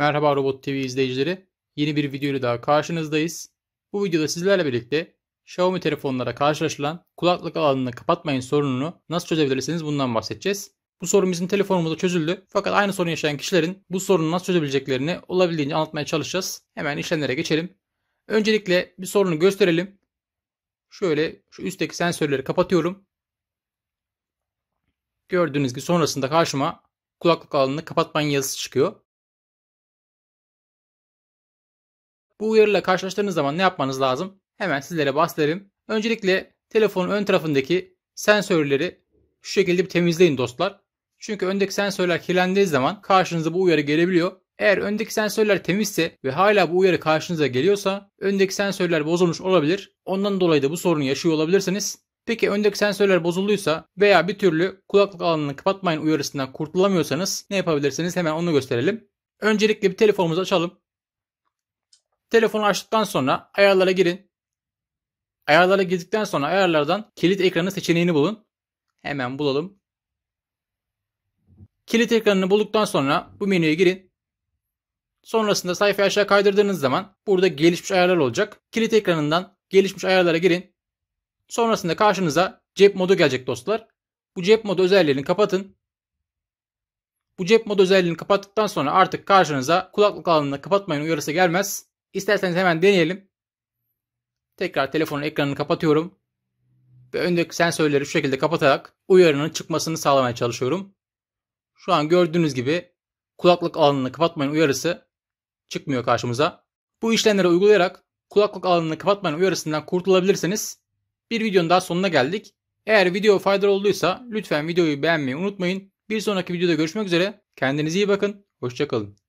Merhaba Robot TV izleyicileri. Yeni bir video ile daha karşınızdayız. Bu videoda sizlerle birlikte Xiaomi telefonlara karşılaşılan kulaklık alanını kapatmayın sorununu nasıl çözebilirsiniz bundan bahsedeceğiz. Bu sorun bizim telefonumuzda çözüldü. Fakat aynı sorun yaşayan kişilerin bu sorunu nasıl çözebileceklerini olabildiğince anlatmaya çalışacağız. Hemen işlemlere geçelim. Öncelikle bir sorunu gösterelim. Şöyle şu üstteki sensörleri kapatıyorum. Gördüğünüz gibi sonrasında karşıma kulaklık alanını kapatmayın yazısı çıkıyor. Bu uyarıyla karşılaştığınız zaman ne yapmanız lazım? Hemen sizlere bahsedelim. Öncelikle telefonun ön tarafındaki sensörleri şu şekilde bir temizleyin dostlar. Çünkü öndeki sensörler kirlendiği zaman karşınıza bu uyarı gelebiliyor. Eğer öndeki sensörler temizse ve hala bu uyarı karşınıza geliyorsa öndeki sensörler bozulmuş olabilir. Ondan dolayı da bu sorunu yaşıyor olabilirsiniz. Peki öndeki sensörler bozulduysa veya bir türlü kulaklık alanını kapatmayın uyarısından kurtulamıyorsanız ne yapabilirsiniz hemen onu gösterelim. Öncelikle bir telefonumuzu açalım. Telefonu açtıktan sonra ayarlara girin. Ayarlara girdikten sonra ayarlardan kilit ekranı seçeneğini bulun. Hemen bulalım. Kilit ekranını bulduktan sonra bu menüye girin. Sonrasında sayfayı aşağı kaydırdığınız zaman burada gelişmiş ayarlar olacak. Kilit ekranından gelişmiş ayarlara girin. Sonrasında karşınıza cep modu gelecek dostlar. Bu cep modu özelliğini kapatın. Bu cep modu özelliğini kapattıktan sonra artık karşınıza kulaklık alanını kapatmayın uyarısı gelmez. İsterseniz hemen deneyelim. Tekrar telefonun ekranını kapatıyorum. Ve öndeki sensörleri şu şekilde kapatarak uyarının çıkmasını sağlamaya çalışıyorum. Şu an gördüğünüz gibi kulaklık alanını kapatmayın uyarısı çıkmıyor karşımıza. Bu işlemleri uygulayarak kulaklık alanını kapatmayın uyarısından kurtulabilirsiniz. Bir videonun daha sonuna geldik. Eğer video faydalı olduysa lütfen videoyu beğenmeyi unutmayın. Bir sonraki videoda görüşmek üzere. Kendinize iyi bakın. Hoşçakalın.